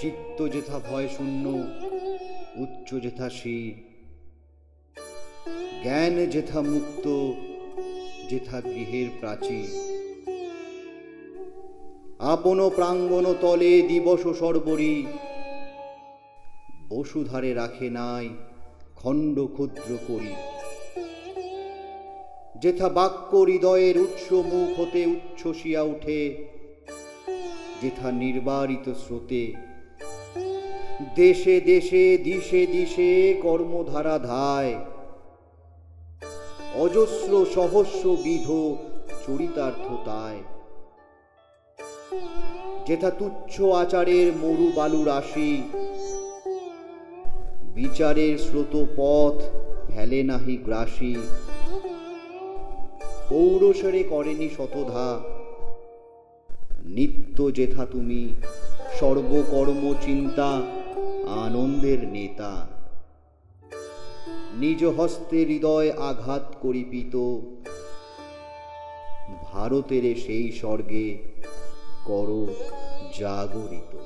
চিত্ত যেথা ভয় শূন্য, উচ্চ যেথা শির জ্ঞান যেথা মুক্ত, যেথা গৃহের প্রাচীর। আপন প্রাঙ্গণ তলে দিবস সর্বরী, বসুধারে রাখে নাই খণ্ড ক্ষুদ্র করি। যেথা বাক্য হৃদয়ের উৎস মুখ হতে উচ্ছ্বসিয়া উঠে, যেথা নির্বারিত স্রোতে দেশে দেশে, দিশে দিশে কর্মধারা ধায় অজস্র সহস্র বিধ চরিতার্থতায়। যেথা তুচ্ছ আচারের মরু বালু রাশি বিচারের স্রোত পথ ফেলে নাহি গ্রাসী। পৌরসরে করেনি শতধা। নিত্য যেথা তুমি সর্বকর্ম চিন্তা আনন্দের নেতা। নিজ হস্তে হৃদয় আঘাত করিপিত। ভারতের সেই স্বর্গে কর জাগরিত।